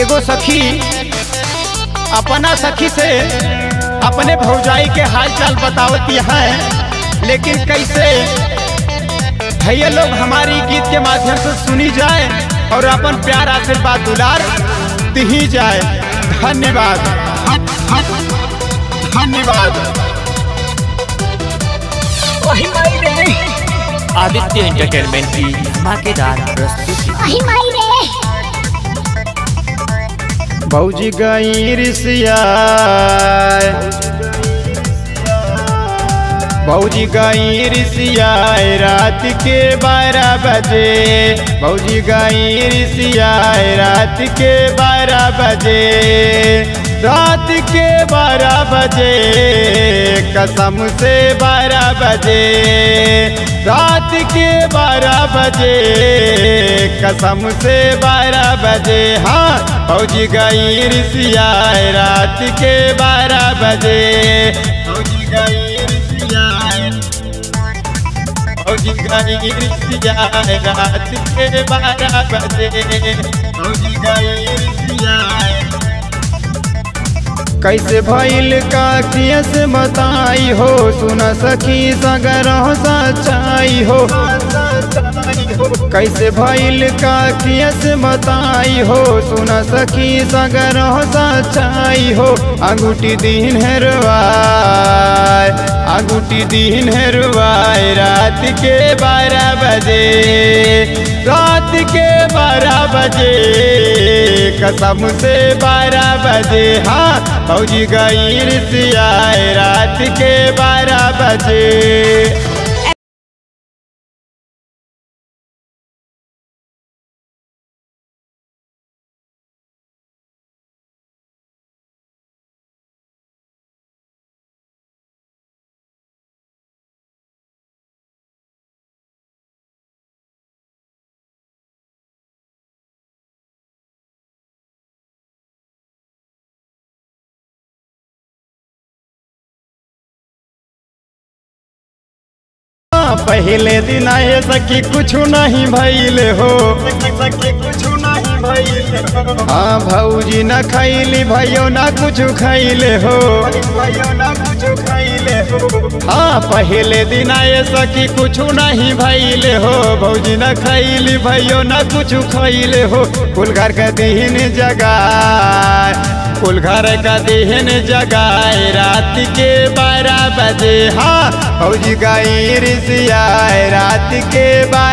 एगो सखी अपना सखी से अपने भौजाई के हाल चाल बतावती है लेकिन कैसे भैया लोग हमारी गीत के माध्यम से सुनी जाए और अपन प्यार आशीर्वाद दुलार दी जाए। धन्यवाद। धन्यवाद। आदित्य एंटरटेनमेंट की धमाकेदार प्रस्तुति भौजी गई ऋषिया भौजी गई ऋषियाए रात के बारह बजे। भौजी गई ऋषियाए रात के बारह बजे। रात के बारह बजे, कसम से बारह बजे। रात के बारह बजे, कसम से बारह बजे। हाँ फौजी गई रिसिया रात के बारह बजे। फौजी गई रिसिया रात के बारह बजे। फौजी गई रिसिया कैसे भैल का कियस बताई हो? सुन सखी, सगर सच्चाई हो। कैसे भैल का कियस बताई हो? सुन सखी, सगर सच्चाई हो। अंगूठी दिन हेरवाय अंगूठी दिन हेरवाय रात के बारह बजे, रात के बारह बजे। कसम से बारह बजे हाँ पहुँच गई रिसिया रात के बारह बजे। पहले दिन आए सखी कुछ नहीं भैले हो। हाँ भौजी न खैली, भयो न कुछ खैले हो। हाँ पहले दिन आए सखी, कुछ नहीं भैले हो। भौजी न खैली, भयो न कुछ खैले हो। कुल घर का दिन जगाए, कुल घर का दिन जगाए। रात के बारह बजे हाँ फौजी गई रिसिया रात के बारह